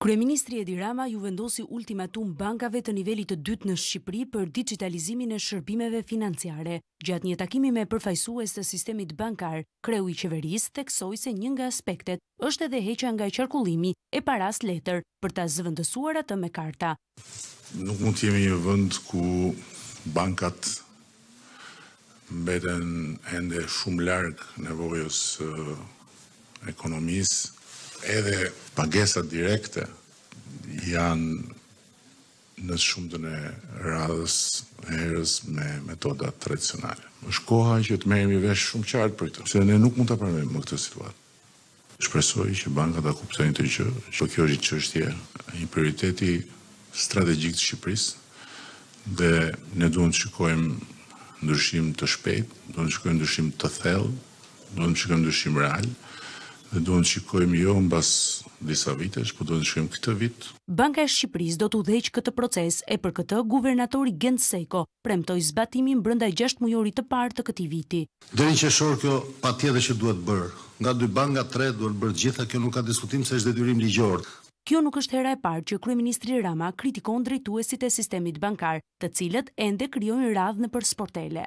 Kryeministri Edi Rama u vendosi ultimatum bankave të nivelit të dytë në Shqipëri për dixhitalizimin e shërbimeve financiare. Gjatë një takimi me përfaqësues të sistemit bankar, kreu i qeverisë theksoi se një nga aspektet është edhe heqja nga qarkullimi e parasë letër për ta zëvendësuar atë me karta. Nuk mund të jemi një vend ku bankat mbeten ende shumë larg nevojës së ekonomisë. Edhe pagesat direkte janë në të shumtën e radhës e herës me metoda tradicionale. Është koha që të merremi vesh shumë qartë për këtë, se ne nuk mund ta pranojmë më këtë situatë. Shpresoj që bankat ta kuptojnë këtë gjë, që kjo është një çështje një prioriteti strategjik të Shqipërisë dhe ne duhet të shikojmë ndryshim të shpejtë, duhet të shikojmë ndryshim të thellë, duhet të shikojmë ndryshim real dhe duhet të shikojmë jo mbas disa vitesh, po duhet të shikojmë këtë vit. Banka e Shqipërisë do të udhëheqë këtë proces e për këtë guvernatori Gent Sejko premtoi zbatimin brenda gjashtëmujorit të parë të këtij viti. Deri në qershor kjo patjetër që duhet bërë. Nga dy banka, nga tre, duhet bërë të gjitha, kjo nuk ka diskutim se është detyrim ligjor. Kjo nuk është hera e parë që kryeministri Rama kritikon drejtuesit e sistemit bankar, të cilët ende krijojnë radhë nëpër sportele.